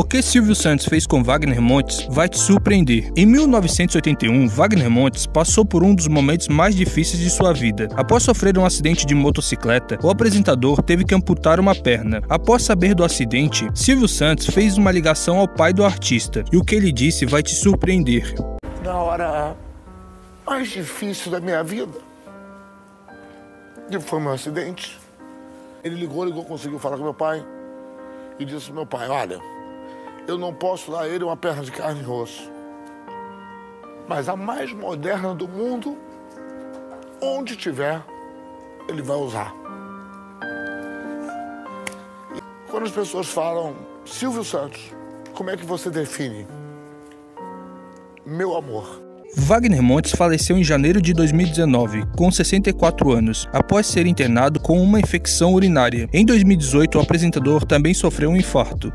O que Silvio Santos fez com Wagner Montes vai te surpreender. Em 1981, Wagner Montes passou por um dos momentos mais difíceis de sua vida. Após sofrer um acidente de motocicleta, o apresentador teve que amputar uma perna. Após saber do acidente, Silvio Santos fez uma ligação ao pai do artista, e o que ele disse vai te surpreender. Na hora mais difícil da minha vida, que foi meu acidente, ele ligou, ligou, conseguiu falar com meu pai e disse: Meu pai, olha, eu não posso dar a ele uma perna de carne e osso, mas a mais moderna do mundo, onde tiver, ele vai usar. Quando as pessoas falam, Silvio Santos, como é que você define? Meu amor. Wagner Montes faleceu em janeiro de 2019, com 64 anos, após ser internado com uma infecção urinária. Em 2018, o apresentador também sofreu um infarto.